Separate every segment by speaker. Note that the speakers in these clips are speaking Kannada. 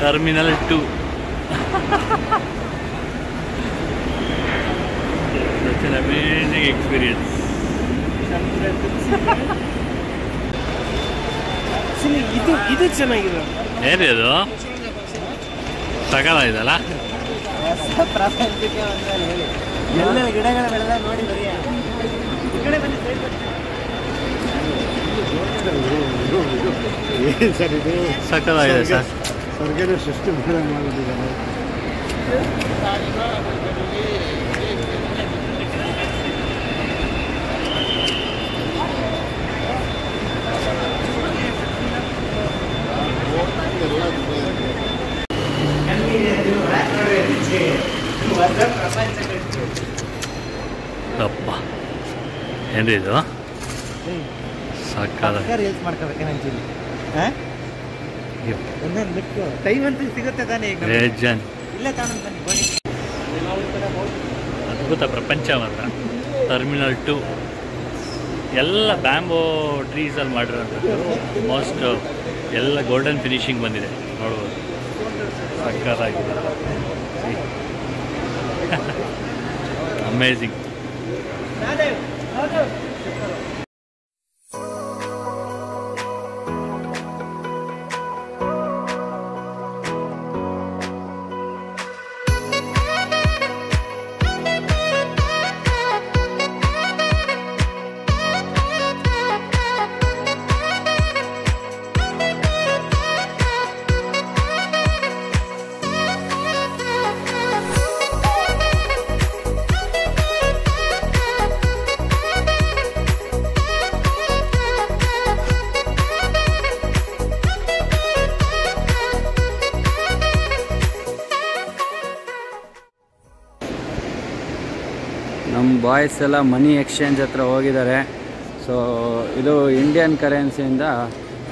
Speaker 1: Terminal two. Such an amazing experience.
Speaker 2: ಇದು ಇದು ಚೆನ್ನಾಗಿದೆ.
Speaker 1: ಏನಿದೆ ಅದು ಸಕಾಲ ಇದಲ್ಲ?
Speaker 2: ಎಲ್ಲ ಗಿಡಗಳ ಬೆಳೆದ ನೋಡಿ ಬರೀ ಈ ಕಡೆ ಬನ್ನಿ side ಬನ್ನಿ.
Speaker 3: ಏನು ಸರ್ ಇದು
Speaker 1: ಸಕಾಲಾಗಿದೆ ಸರ್
Speaker 3: ಸರ್ಕಾರಿ ಎಷ್ಟು ಬೇರೆ ಮಾಡಿದ್ದಾರೆ
Speaker 2: ಹೊಸ ಪ್ರಪಂಚ ಕಟ್ಟಿ
Speaker 1: ಅಪ್ಪ ಏನ್ರಿ ಇದು ಸಕಾಲ
Speaker 2: ರೀಲ್ಸ್ ಮಾಡ್ಕೋಬೇಕೇನು ಹಾಂ ಒಂದೊಂದು ಬಿಟ್ಟು. ಟೈಮ್ ಅಂತೂ ಸಿಗುತ್ತೆ ತಾನೇ ಈಗ ಇಲ್ಲೇ ತಾನಂತ ಬನ್ನಿ ಬನ್ನಿ.
Speaker 1: ಅದ್ಭುತ ಪ್ರಪಂಚ ಮಾತ್ರ. ಟರ್ಮಿನಲ್ ಟು ಎಲ್ಲ ಬ್ಯಾಂಬೋ ಟ್ರೀಸಲ್ಲಿ ಮಾಡಿರೋಂಥದ್ದು ಮೋಸ್ಟ್ ಎಲ್ಲ ಗೋಲ್ಡನ್ ಫಿನಿಶಿಂಗ್ ಬಂದಿದೆ. ನೋಡ್ಬೋದು. ಸಕ್ಕತ್ತಾಗಿದೆ ಅಮೇಝಿಂಗ್
Speaker 4: ನಮ್ಮ ಬಾಯ್ಸ್ ಎಲ್ಲ ಮನಿ ಎಕ್ಸ್ಚೇಂಜ್ ಹತ್ರ ಹೋಗಿದ್ದಾರೆ. ಸೊ ಇದು ಇಂಡಿಯನ್ ಕರೆನ್ಸಿಯಿಂದ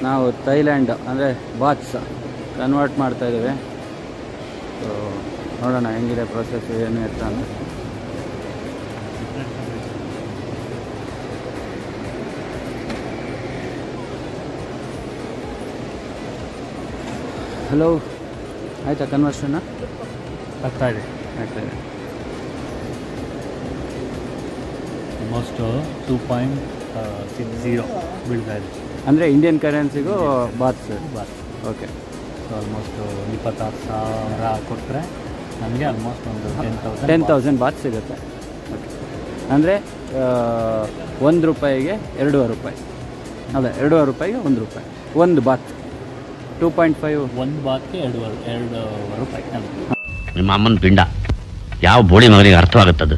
Speaker 4: ನಾವು ಥೈಲ್ಯಾಂಡ್ ಅಂದರೆ ಬಾತ್ಸ್ ಕನ್ವರ್ಟ್ ಮಾಡ್ತಾ ಇದ್ದೀವಿ. ಸೊ ನೋಡೋಣ ಹೆಂಗಿದೆ ಪ್ರೊಸೆಸ್ ಏನು ಇರ್ತ ಅಂತ. ಹಲೋ ಆಯಿತಾ ಕನ್ವರ್ಷನ್ನ
Speaker 1: ಆಗ್ತಾ ಇದೆ. Almost two point six zero ಬೀಳ್ತಾ ಇದೆ.
Speaker 4: ಅಂದರೆ Indian ಕರೆನ್ಸಿಗೂ bahts
Speaker 1: baht
Speaker 4: okay
Speaker 1: so almost ಇಪ್ಪತ್ತಾರು ಸಾವಿರ ಕೊಟ್ಟರೆ ನಮಗೆ ಆಲ್ಮೋಸ್ಟ್ ಒಂದು ten thousand
Speaker 4: ten thousand baht ಸಿಗುತ್ತೆ. ಓಕೆ ಅಂದರೆ ಒಂದು ರೂಪಾಯಿಗೆ ಎರಡೂವರೆ ರೂಪಾಯಿ. ಅದೇ ಎರಡೂವರೆ ರೂಪಾಯಿಗೆ ಒಂದು ರೂಪಾಯಿ. ಒಂದು ಬಾತ್ ಟೂ ಪಾಯಿಂಟ್ ಫೈವ್
Speaker 1: ಒಂದು ಬಾತ್ಗೆ ಎರಡೂವರೆ ಎರಡೂವರೆ ರೂಪಾಯಿ. ನಮಗೆ
Speaker 5: ನಿಮ್ಮ ಅಮ್ಮನ ಪಿಂಡ. ಯಾವ ಬೋಳಿ ಮಗನಿಗೆ ಅರ್ಥವಾಗುತ್ತದು?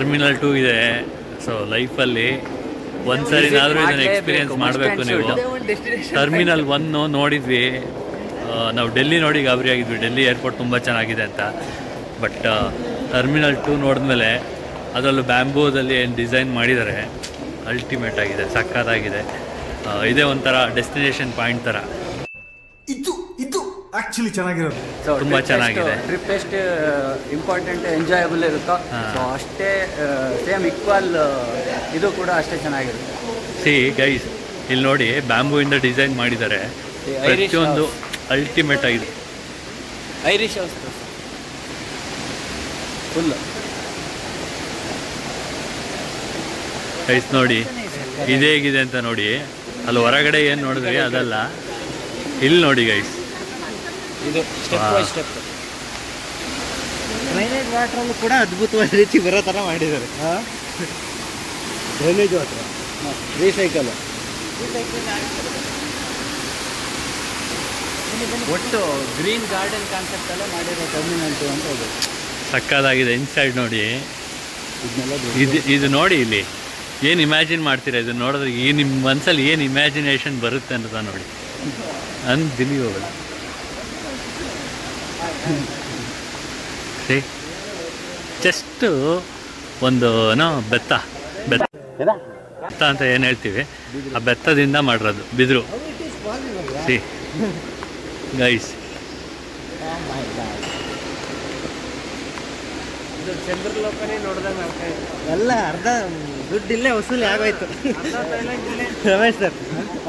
Speaker 1: ಟರ್ಮಿನಲ್ ಟೂ ಇದೆ. ಸೊ ಲೈಫಲ್ಲಿ ಒಂದ್ಸರಿನಾದ್ರೂ ಇದನ್ನ
Speaker 4: ಇದನ್ನು
Speaker 1: ಎಕ್ಸ್ಪೀರಿಯನ್ಸ್ ಮಾಡಬೇಕು ನೀವು. ಟರ್ಮಿನಲ್ ಒನ್ನು ನೋಡಿದ್ವಿ. ನಾವು ಡೆಲ್ಲಿ ನೋಡಿ ಗಾಬರಿ ಆಗಿದ್ವಿ. ಡೆಲ್ಲಿ ಏರ್ಪೋರ್ಟ್ ತುಂಬ ಚೆನ್ನಾಗಿದೆ ಅಂತ. ಬಟ್ ಟರ್ಮಿನಲ್ ಟೂ ನೋಡಿದ್ಮೇಲೆ ಅದರಲ್ಲೂ ಬ್ಯಾಂಬೂದಲ್ಲಿ ಏನು ಡಿಸೈನ್ ಮಾಡಿದ್ದಾರೆ ಅಲ್ಟಿಮೇಟ್ ಆಗಿದೆ ಸಕ್ಕತ್ತಾಗಿದೆ. ಇದೇ ಒಂಥರ ಡೆಸ್ಟಿನೇಷನ್ ಪಾಯಿಂಟ್ ಥರ
Speaker 3: ಆಕ್ಚುಲಿ ಚೆನ್ನಾಗಿರೋದು.
Speaker 1: ತುಂಬಾ ಚೆನ್ನಾಗಿದೆ.
Speaker 4: ಟ್ರಿಪ್ ಎಷ್ಟು ಇಂಪಾರ್ಟೆಂಟ್ ಎಂಜಾಯಬಲ್ ಇರುತ್ತೋ. ಸೊ ಅಷ್ಟೇ ಸೇಮ್ ಈಕ್ವಲ್ ಇದು ಕೂಡ ಅಷ್ಟೇ ಚೆನ್ನಾಗಿರುತ್ತೆ.
Speaker 1: ಸಿ ಗೈಸ್ ಇಲ್ಲಿ ನೋಡಿ ಬ್ಯಾಂಬೂಯಿಂದ ಡಿಸೈನ್ ಮಾಡಿದ್ದಾರೆ. ಪ್ರತಿಯೊಂದು ಅಲ್ಟಿಮೇಟ್ ಆಗಿದೆ.
Speaker 4: ಐರಿಷ್ ಹೌಸ್ ಫುಲ್
Speaker 1: ಗೈಸ್ ನೋಡಿ ಇದೇಗಿದೆ ಹೇಗಿದೆ ಅಂತ ನೋಡಿ. ಅಲ್ಲಿ ಹೊರಗಡೆ ಏನು ನೋಡಿದ್ರಿ? ಅದಲ್ಲ. ಇಲ್ಲಿ ನೋಡಿ ಗೈಸ್
Speaker 4: ಇದು ಸ್ಟೆಪ್. ಬೈ ಸ್ಟೆಪ್
Speaker 2: ಡ್ರೈನೇಜ್ ವಾಟ್ರಲ್ಲೂ ಕೂಡ ಅದ್ಭುತವಾದ ರೀತಿ ಬರೋ ಥರ ಮಾಡಿದ್ದಾರೆ.
Speaker 3: ಡ್ರೈನೇಜ್ ವಾಟರ್
Speaker 4: ರೀಸೈಕಲ್ ಒಟ್ಟು ಗ್ರೀನ್ ಗಾರ್ಡನ್ ಕಾನ್ಸೆಪ್ಟ್ ಎಲ್ಲ ಮಾಡಿರೋ ಟರ್ಮಿನಲ್ ಟು ಅಂತ ಹೇಳಿ
Speaker 1: ಸಕ್ಕದಾಗಿದೆ ಇನ್ಸೈಡ್ ನೋಡಿ.
Speaker 4: ಇದನ್ನೆಲ್ಲ
Speaker 1: ಇದು ಇದು ನೋಡಿ ಇಲ್ಲಿ. ಏನು ಇಮ್ಯಾಜಿನ್ ಮಾಡ್ತೀರಾ ಇದು ನೋಡಿದ್ರೆ ಈ ನಿಮ್ಮ ಮನಸ್ಸಲ್ಲಿ ಏನು ಇಮ್ಯಾಜಿನೇಷನ್ ಬರುತ್ತೆ ಅಂತ ನೋಡಿ. ಅನ್ಬಿಲೀವಬಲ್ ಸೇ ಜಸ್ಟ್ ಒಂದು ಏನೋ ಬೆತ್ತ. ಬೆತ್ತ. ಬೆತ್ತ ಅಂತ ಏನು ಹೇಳ್ತೀವಿ? ಆ ಬೆತ್ತದಿಂದ ಮಾಡಿರೋದು ಬಿದಿರು. ಸಿ ಗೈಸ್
Speaker 2: ಚಂದ್ರಲೋಕನೇ ನೋಡ್ದಂಗೆ ಎಲ್ಲ ಅರ್ಧ ದುಡ್ಡು ಇಲ್ಲೇ ವಸೂಲಿ ಆಗೋಯ್ತು. ರಮೇಶ್ ಸರ್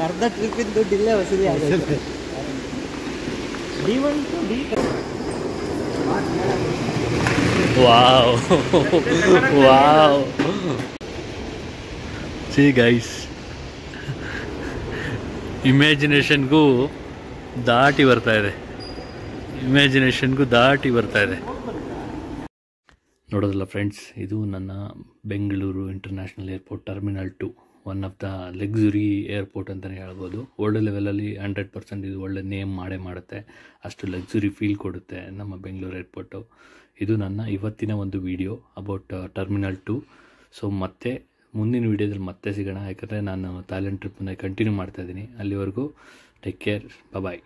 Speaker 2: ಅರ್ಧ ಟ್ರಿಪ್ಪಿನ ದುಡ್ಡು ಇಲ್ಲೇ ವಸೂಲಿ ಆಗೋಯ್ತು. D one two D
Speaker 1: wow wow see guys ಇಮ್ಯಾಜಿನೇಷನ್ಗೂ ದಾಟಿ ಬರ್ತಾ ಇದೆ. ಇಮ್ಯಾಜಿನೇಷನ್ಗೂ ದಾಟಿ ಬರ್ತಾ ಇದೆ. ನೋಡೋದಲ್ಲ ಫ್ರೆಂಡ್ಸ್ ಇದು ನನ್ನ Bengaluru international airport terminal two one of the luxury airport ಅಂತಲೇ ಹೇಳ್ಬೋದು. ವರ್ಲ್ಡ್ ಲೆವೆಲಲ್ಲಿ ಹಂಡ್ರೆಡ್ ಪರ್ಸೆಂಟ್ ಇದು ಒಳ್ಳೆ ನೇಮ್ ಮಾಡೇ ಮಾಡುತ್ತೆ. ಅಷ್ಟು ಲಗ್ಸುರಿ ಫೀಲ್ ಕೊಡುತ್ತೆ ನಮ್ಮ ಬೆಂಗಳೂರು ಏರ್ಪೋರ್ಟು ಇದು ನನ್ನ ಇವತ್ತಿನ ಒಂದು video about terminal two so ಮತ್ತೆ ಮುಂದಿನ ವೀಡಿಯೋದಲ್ಲಿ ಮತ್ತೆ ಸಿಗೋಣ. ಯಾಕಂದರೆ ನಾನು ಥಾಯ್ಲೆಂಡ್ ಟ್ರಿಪ್ಪನ್ನ ಕಂಟಿನ್ಯೂ ಮಾಡ್ತಾಯಿದ್ದೀನಿ ಅಲ್ಲಿವರೆಗೂ ಟೇಕ್ ಕೇರ್ ಬಾಯ್